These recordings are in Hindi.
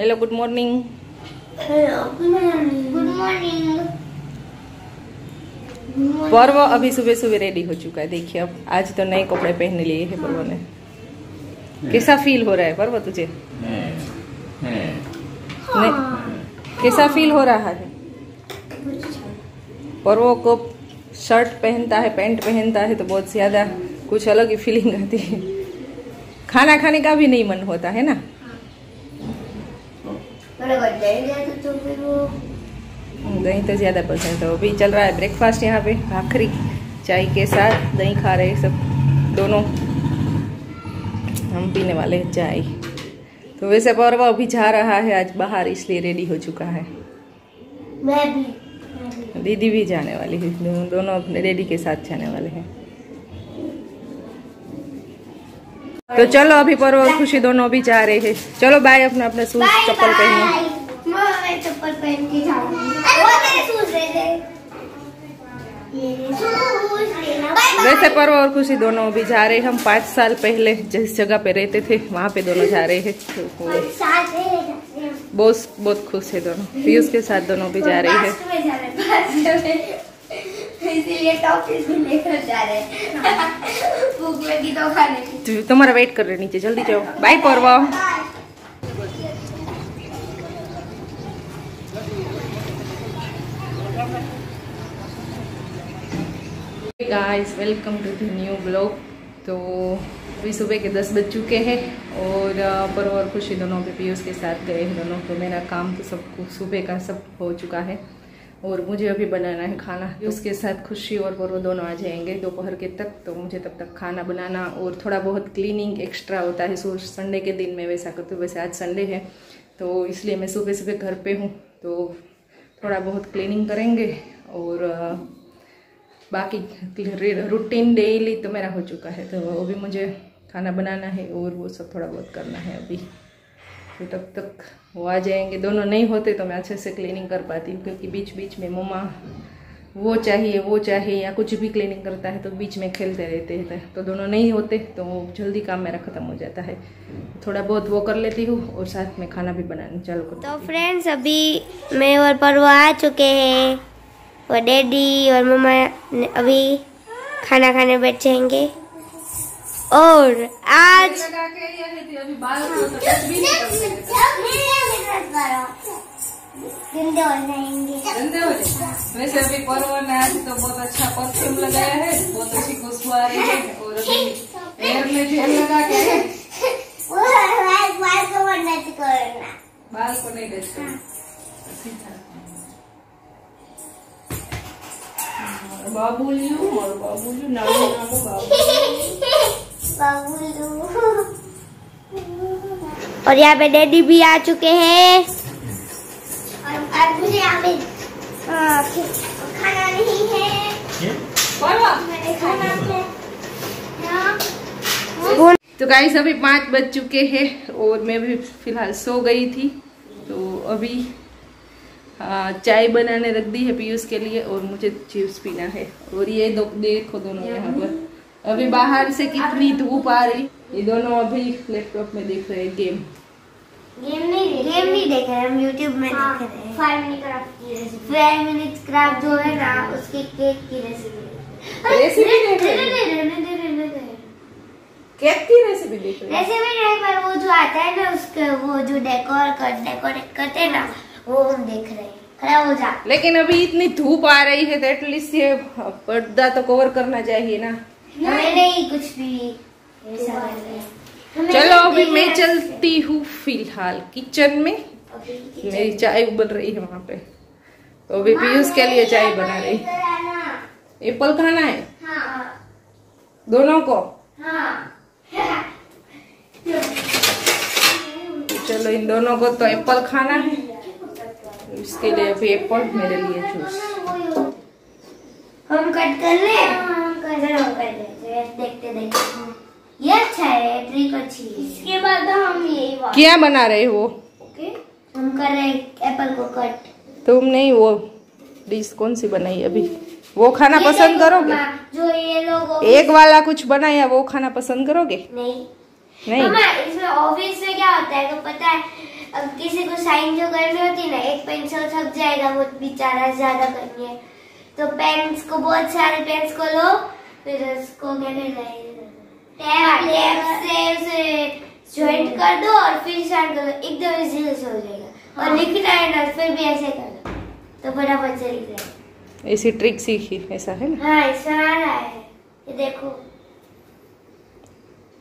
Hello good morning good morning Parv अभी सुबह सुबह रेडी हो चुका है। देखिए अब आज तो नए कपड़े पहन लिए हैं पर्व ने। कैसा फील हो रहा है पर्व तुझे? नहीं कैसा फील हो रहा है? पर्व को शर्ट पहनता है पैंट पहनता है तो बहुत ज़्यादा कुछ अलग ही फीलिंग आती है। खाना खाने का भी नहीं मन होता है ना? तो फिर वो दही तो ज़्यादा पसंद है। अभी चल रहा है ब्रेकफास्ट यहाँ पे भाखरी चाय के साथ दही खा रहे सब दोनों। हम पीने वाले हैं चाय। तो वैसे पर्व अभी जा रहा है आज बाहर इसलिए रेडी हो चुका है। मैं भी मैं भी। दीदी भी जाने वाली है दोनों अपने डैडी के साथ जाने वाले हैं। तो चलो अभी पर्व और खुशी दोनों भी जा रहे हैं। चलो बाय अपना अपना Bye चप्पल पहनो। मैं चप्पल पहन के जाऊँगी। वैसे पर्व और खुशी दोनों भी जा रहे हैं। हम पाँच साल पहले जिस जगह पे रहते थे वहाँ पे दोनों जा रहे हैं। तो बहुत बहुत खुश है दोनों। पीयूष के साथ दोनों भी जा रहे है। इसीलिए टॉफीज भी लेकर जा रहे हैं। भूख लगी तो खाने की। तो तुम्हारा वेट कर रहे नीचे जल्दी जाओ। Bye Parv guys welcome to the new blog तो अभी सुबह के दस बज चुके हैं और पर्व और खुशी दोनों पे पीयूष के साथ गए हैं दोनों। तो मेरा काम तो सब सुबह का सब हो चुका है। और मुझे अभी बनाना है खाना। उसके साथ खुशी और पर्व दोनों आ जाएँगे दोपहर के तक तो मुझे तब तक खाना बनाना और थोड़ा बहुत क्लीनिंग एक्स्ट्रा होता है। सो संडे के दिन में वैसा करती हूँ वैसे आज संडे है तो इसलिए मैं सुबह सुबह घर पे हूँ। तो थोड़ा बहुत क्लीनिंग करेंगे और बाकी रूटीन डेली तो मेरा हो चुका है। तो वो भी मुझे खाना बनाना है और वो सब थोड़ा बहुत करना है अभी। तो तब तक वो आ जाएँगे। दोनों नहीं होते तो मैं अच्छे से क्लीनिंग कर पाती हूँ क्योंकि बीच बीच में मम्मा वो चाहिए वो चाहिए या कुछ भी क्लीनिंग करता है तो बीच में खेलते रहते हैं। तो दोनों नहीं होते तो जल्दी काम मेरा ख़त्म हो जाता है। थोड़ा बहुत वो कर लेती हूँ और साथ में खाना भी बनाने चालू कर तो फ्रेंड्स अभी मैं और परवा आ चुके हैं और डैडी और मम्मा अभी खाना खाने बैठेंगे। और आज वैसे अभी पर्व ने आज तो बहुत अच्छा परफ्यूम लगाया है बहुत अच्छी खुशबू आ रही है और अभी हेयर में जेल लगा के बाल को नहीं टच करना बाबुलियो और नामो बाबू और यहाँ पे डैडी भी आ चुके हैं। मुझे यहाँ पे हाँ, खाना नहीं है। तो गाइस अभी पाँच बज चुके हैं और मैं भी फ़िलहाल सो गई थी। तो अभी चाय बनाने रख दी है पीयूष के लिए और मुझे चिप्स पीना है। और ये दो देखो दोनों यहाँ पर। अभी बाहर से कितनी धूप आ रही? ये दोनों अभी लैपटॉप में देख रहे हैं गेम गेम नहीं गेम नहीं देख रहे हम यूट्यूब में देख रहे हैं। फाइव मिनट क्राफ्ट की रेसिपी फाइव मिनट क्राफ्ट जो है ना उसके केक की रेसिपी रेसिपी देख रहे केक की रेसिपी देख रहे रेसिपी नहीं पर वो जो आता है ना उसके वो जो डेकोर कर डेकोरेट करते हैं ना वो हम देख रहे हैं। खड़ा हो जा लेकिन अभी इतनी धूप आ रही है तो एटलीस्ट ये पर्दा तो कवर करना चाहिए ना। हमें नहीं। कुछ भी हैं। चलो अभी मैं चलती हूँ फ़िलहाल किचन में। मेरी चाय उबल रही है वहाँ पे। तो अभी पीयूष के लिए चाय बना रही। एप्पल खाना है? हाँ। दोनों को? हाँ। चलो इन दोनों को तो एप्पल खाना है। इसके लिए अभी एप्पल मेरे लिए जूस। हम कट कर ले? ले हम कर देखते देखते ये अच्छा है ट्रिक अच्छी है। इसके बाद हम यही बात क्या बना रहे हो? ओके हम कर रहे एप्पल को कट तुम नहीं वो डिश कौन सी बनाई अभी? वो खाना पसंद करोगे? जो ये लोग एक वाला कुछ बनाया वो खाना पसंद करोगे? नहीं। नहीं। मामा इसमें ऑफ़िस में क्या होता है तो पता है अब किसी को साइन जो करनी होती है ना एक पेंसिल थक जाएगा वो बेचारा ज़्यादा करनी है। तो पेन्स को बहुत सारे पेन्स को लो फिर उसको कहते टैप टैप से उसे ज्वाइंट कर दो और फिर स्टार्ट कर। दो एकदम इजीली से हो जाएगा। और लिखना है ना फिर भी ऐसे कर दो। तो फटाफट से लिख जाएगा ऐसी ट्रिक सीखी ऐसा है ना? हाँ इसमें आ रहा है। ये देखो।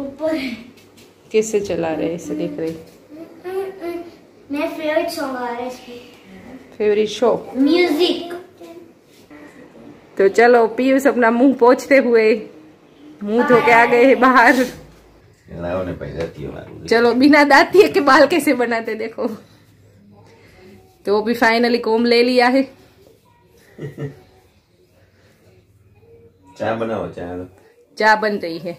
ऊपर कैसे चला रहे ऐसे देख रहे? मेरा फेवरेट सॉन्ग आ रहा है इसमें। फेवरेट शो म्यूज़िक तो चलो पीयूष अपना मुंह पोछते हुए मुंह धो के आ गए हैं बाहर लाओ ने पैदा किया मारू चलो बिना दाती के बाल कैसे बनाते देखो तो वो भी फाइनली कोम ले लिया है ચા બનાવો ચા ચા બન રહી है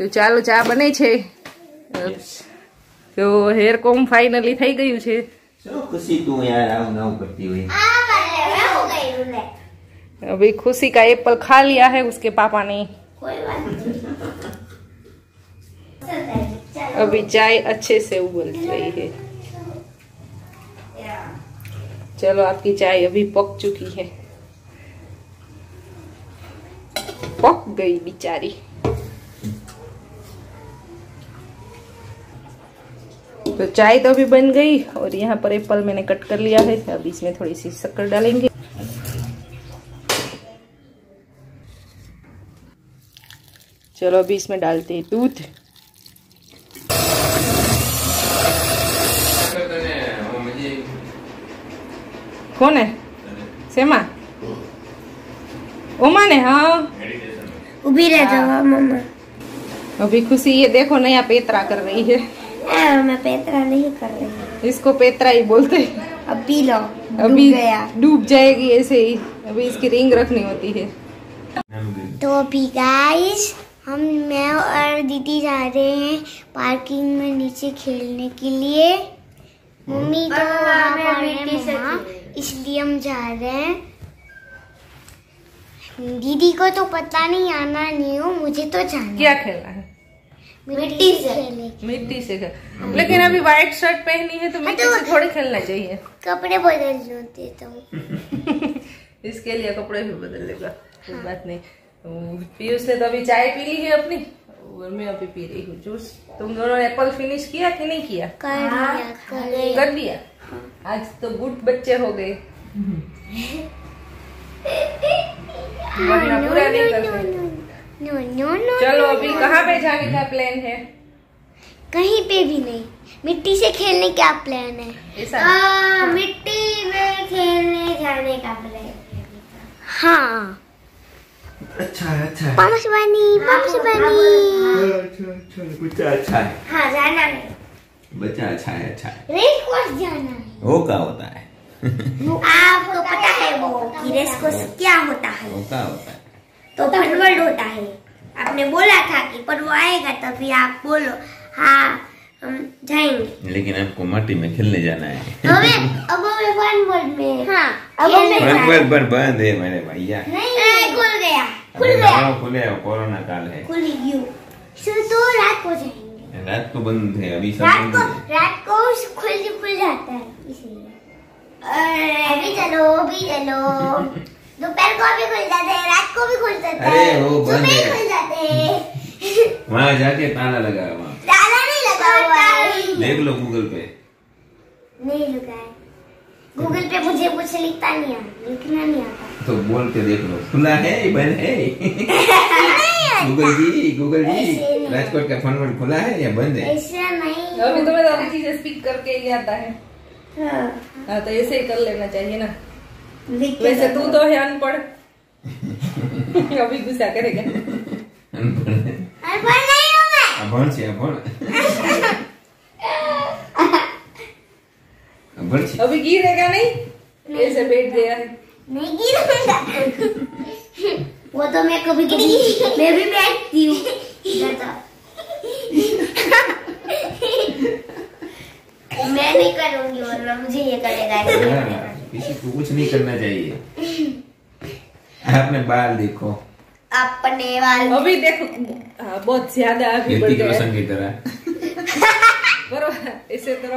તો ચાલો ચા બને છે તો હેર કોમ ફાઇનલી થઈ ગયું છે ચલો ખુશી તું યાર આવું નવું કરતી હોય हाँ कर ले मैं हो गई हूँ ले अभी खुशी का एप्पल खा लिया है उसके पापा ने कोई बात नहीं चलता है, चलो अभी चाय अच्छे से उबल रही है चलो आपकी चाय अभी पक चुकी है पक गई बेचारी तो चाय तो अभी बन गई और यहाँ पर एप्पल मैंने कट कर लिया है। अब इसमें थोड़ी सी शक्कर डालेंगे। चलो अभी इसमें डालते हैं दूध। कौन है? सेमा? उमा ने हाँ। उभी रह जाओ हाँ, अभी खुशी ये देखो नया पेतरा कर रही है। मैं पेतरा नहीं कर रही हूँ। इसको पेतरा ही बोलते हैं। अब पी लो अभी डूब जाएगी ऐसे ही। अभी इसकी रिंग रखनी होती है। तो अभी गाइस हम मैं और दीदी जा रहे हैं पार्किंग में नीचे खेलने के लिए। मम्मी तो वहाँ पर मम्मा इसलिए हम जा रहे हैं। दीदी को तो पता नहीं आना नहीं हो मुझे तो जाना क्या खेलना है? मिट्टी से। मिट्टी से खेल लेकिन अभी व्हाइट शर्ट पहनी है तो मिट्टी से थोड़ी खेलना चाहिए। कपड़े बदल होते तो। इसके लिए कपड़े भी बदल लेगा कोई बात नहीं। तो पीयूष ने तो अभी चाय पी ली है अपनी। और मैं अभी पी रही हूँ जूस। तुम दोनों ने एप्पल फिनिश किया कि नहीं किया? कर लिया कर लिया कर दिया? आज तो गुड बच्चे हो गए। पूरा नहीं करते नो नो नो चलो अभी कहाँ पे जाने का प्लान है? कहीं पे भी नहीं। मिट्टी से खेलने का प्लान है? आ, मिट्टी में खेलने जाने का प्लान हाँ। अच्छा अच्छा है। बनी पापा बनी। अच्छा अच्छा बच्चा अच्छा है। हाँ जाना है। बच्चा अच्छा है अच्छा है। रेस कोर्स जाना है। वो क्या होता है। आपको पता है वो कि रेस कोर्स क्या होता है? वो क्या होता है। तो फनवर्ल्ड होता है आपने बोला था कि पर वो आएगा तभी आप बोलो हाँ हम जाएँगे। लेकिन आपको माटी में खेलने जाना है। हमें अब हमें फनवर्ल्ड में। हाँ अब हमें पर पर पर बंद है। मेरे भैया। नहीं। नहीं खुल गया खुल गया। खुले हैं, कोरोना काल है। खुल गया सो तो रात को जाएँगे। रात को बंद है अभी सब रात को रात को खुल खुल जाता है इसलिए। अभी चलो अभी चलो। दोपहर को भी खुल जाते हैं रात को भी खुल जाता अरे, वो बंद है। खुल जाते हैं। वहाँ जाके ताला लगा है वहाँ। ताला नहीं लगा हुआ है। देख लो गूगल पे। नहीं लगा है। गूगल पे मुझे कुछ लिखता नहीं आता लिखना नहीं आता। तो बोल के देख लो। खुला है बंद है। गूगल जी गूगल जी राजकोट का फ़ोन फन खुला है या बंद है? ऐसा नहीं। अभी तो अभी चीज़ें स्पीक करके ही आता है। हाँ, हाँ तो ऐसे ही कर लेना चाहिए ना। वैसे तू तो है अनपढ़। अभी गुस्सा करेगा। अनपढ़ नहीं हूँ मैं। अनपढ़ अनपढ़। अनपढ़ अभी गिरेगा नहीं? बैठ गया। नहीं गिरेगा। वो तो मैं कभी कभी मैं भी बैठती हूँ। मैं नहीं करूँगी और मुझे ये करेगा। हाँ। किसी को कुछ नहीं करना चाहिए। आपने बाल देखो। अपने वाले अभी देखो हाँ, बहुत ज़्यादा अभी बढ़ गया। की तरह बरोबर ऐसे तो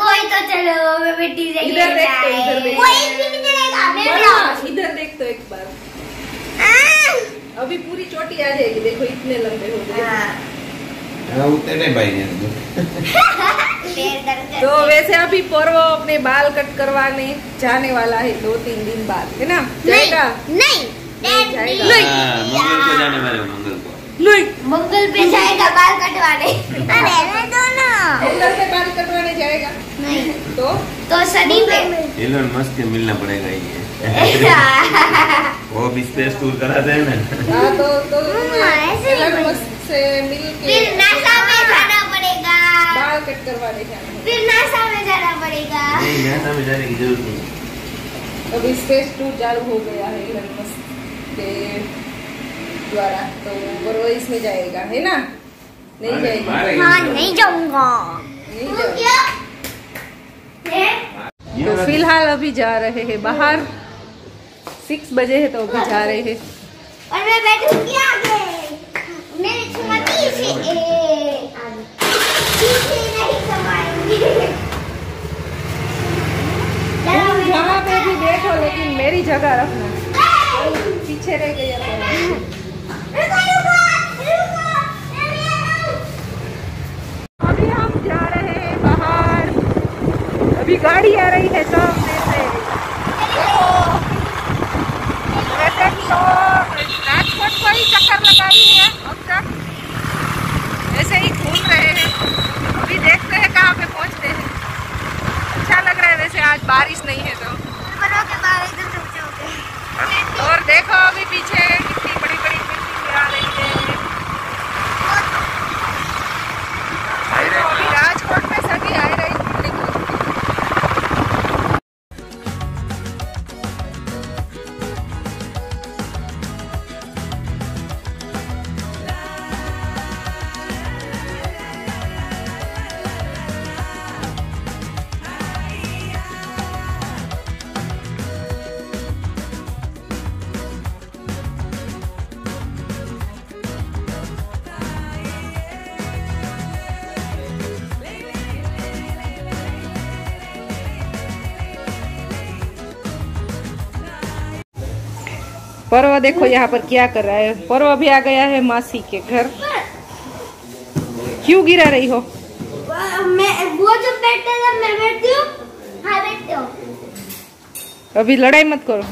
कोई तो चलो मैं मिट्टी से इधर देख तो, इधर देख। कोई भी नहीं चलेगा मैं इधर देख तो एक बार। हाँ। अभी पूरी चोटी आ जाएगी देखो इतने लंबे हो गए। हाँ। हाँ, उतने भाई ने तो वैसे अभी पर्व अपने बाल कट करवाने जाने वाला है दो तीन दिन बाद है ना? जाएगा? नहीं नहीं हाँ, मंगल को जाने वाले मंगल को। नहीं। मंगल पे जाएगा बाल कटवाने। अरे मैं दो ना से बाल कटवाने जाएगा? नहीं। तो? तो शनि पे। एलोन मस्क के मिलना पड़ेगा ये वो भी स्पेस टूर कराते हैं ना। हाँ तो तो हाँ, ऐसे ही एलन मस्क से मिल के फिर नासा में जाना पड़ेगा बाल कट करवाने फिर नासा में जाना पड़ेगा। नहीं नासा में जाने की ज़रूरत नहीं अभी स्पेस टूर चालू हो गया है एलन मस्क के द्वारा तो वो इसमें जाएगा है ना? नहीं जाएगा। हाँ नहीं जाऊँगा। नहीं तो है? ये तो फ़िलहाल अभी जा रहे हैं बाहर। सिक्स बजे है तो अभी जा रहे हैं। और मैं बैठूँगी आगे। मेरी से। आगे पीछे नहीं समाएँगे चलो तुम मैं- जहाँ पे भी बैठो लेकिन मेरी जगह रखना। पीछे रह रहा हूँ। अभी हम जा रहे हैं बाहर। गाड़ी आ रही है सामने से। राजकोट को ही चक्कर लगाई है अब तक। ऐसे ही घूम रहे हैं। अभी देखते हैं कहाँ पे पहुँचते हैं। अच्छा लग रहा है वैसे आज बारिश नहीं है तो बड़ों के बाल एकदम रुक जाओगे और देखो अभी पीछे कितनी पर्व देखो यहाँ पर क्या कर रहा है। पर्व अभी आ गया है मासी के घर। क्यों गिरा रही हो? मैं वो जो बैठते हैं मैं बैठती हूँ। हाँ बैठती हूँ। अभी लड़ाई मत करो।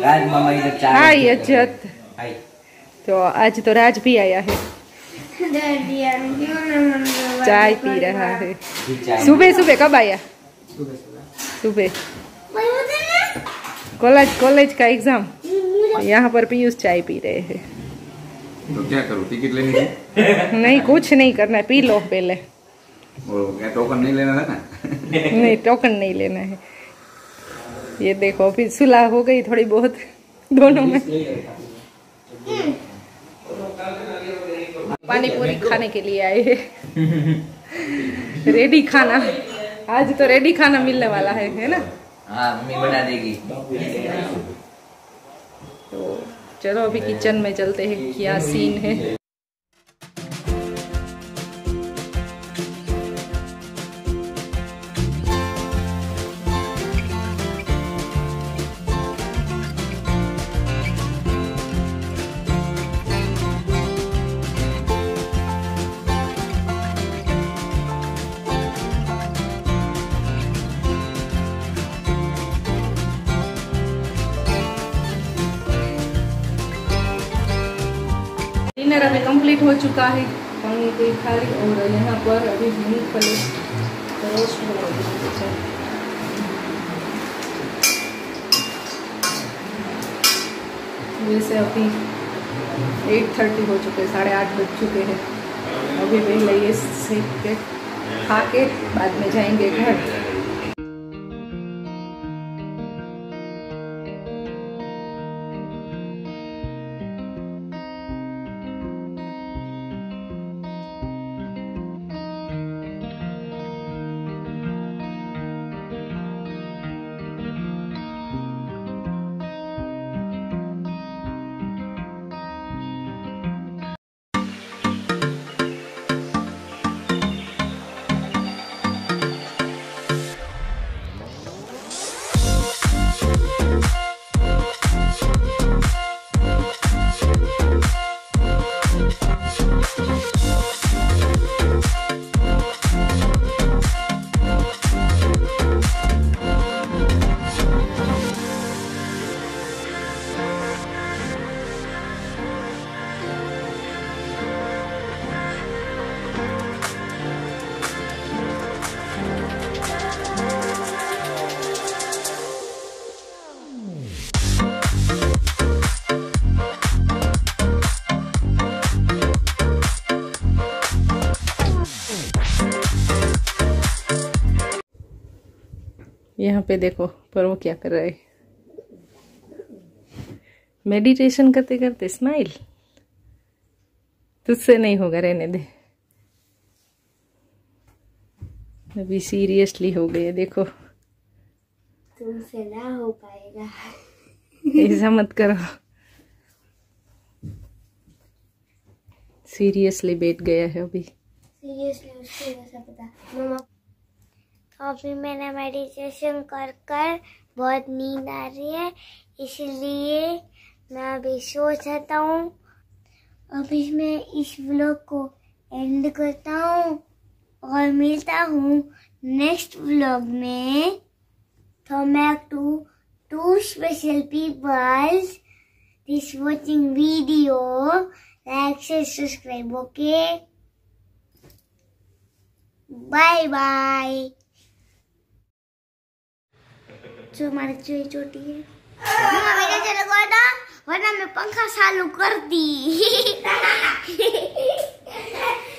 राज मामा इधर चाय हाय अजत। हाय। तो आज तो राज भी आया है। चाय पी रहा है। सुबह सुबह कब आया? सुबह कॉलेज कॉलेज का एग्ज़ाम। यहाँ पर पीयूष चाय पी रहे हैं। तो क्या करूँ टिकट लेनी थी नहीं कुछ नहीं करना है पी लो पहले। टोकन नहीं लेना था ना? नहीं टोकन नहीं लेना है। ये देखो फिर सुलह हो गई थोड़ी बहुत। दोनों में। पानी पूरी खाने के लिए आए हैं। रेडी खाना। आज तो रेडी खाना मिलने वाला है है ना? हाँ मम्मी बना देगी। तो चलो अभी किचन में चलते हैं क्या सीन है। कंप्लीट हो चुका है। पानी की थाली और यहाँ पर अभी मूंगफली रोस्ट हो जैसे अभी एट थर्टी हो चुके हैं, साढ़े आठ बज चुके हैं। अभी पहले ये सीख के खा के बाद में जाएँगे घर। यहाँ पे देखो पर वो क्या कर रहा है? मेडिटेशन करते करते स्माइल तुझसे नहीं होगा रहने दे। अभी सीरियसली हो गए देखो। तुमसे ना हो पाएगा। ऐसा मत करो। सीरियसली बैठ गया है अभी। सीरियसली उसको कैसा पता? मम्मा तो अभी मैंने मेडिटेशन कर कर बहुत नींद आ रही है, इसलिए मैं अभी सो जाता हूँ। अभी मैं इस व्लॉग को एंड करता हूँ और मिलता हूँ नेक्स्ट व्लॉग में। तो मैं to to special peoples this watching video like, share subscribe okay bye bye जो हमारी चोरी चोटी है। मेरे चले गया था, वरना मैं पंखा चालू कर दी।